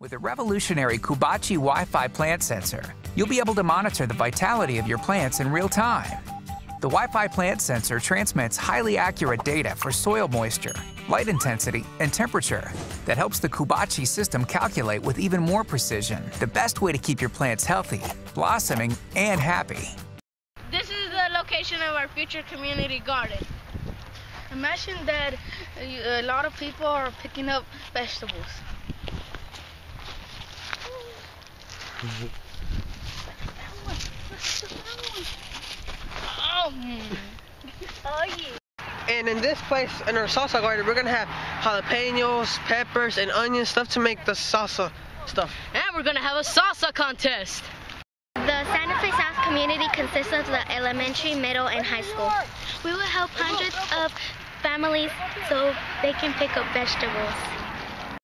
With a revolutionary Koubachi Wi-Fi plant sensor, you'll be able to monitor the vitality of your plants in real time. The Wi-Fi plant sensor transmits highly accurate data for soil moisture, light intensity, and temperature that helps the Koubachi system calculate with even more precision the best way to keep your plants healthy, blossoming, and happy. This is the location of our future community garden. Imagine that uh, a lot of people are picking up vegetables. Oh, and in this place, in our salsa garden, we're gonna have jalapenos, peppers, and onions, stuff to make the salsa stuff. And we're gonna have a salsa contest. The Santa Fe South community consists of the elementary, middle, and high school. We will help hundreds of families so they can pick up vegetables.